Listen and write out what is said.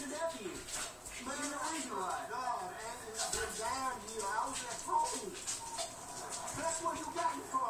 to death. But you're the reason why. No, and, and they're down here. I was at home. That's where you got me from.